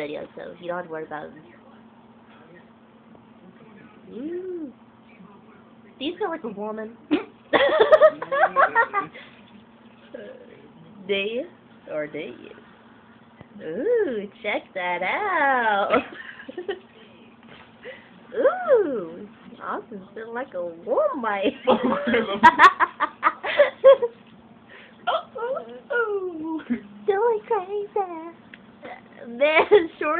video, so you don't have to worry about me. Mm. Feel like a woman? do you? Or do you? Ooh, check that out. Ooh, Austin feel like a woman. oh, oh, oh. Doing crazy then short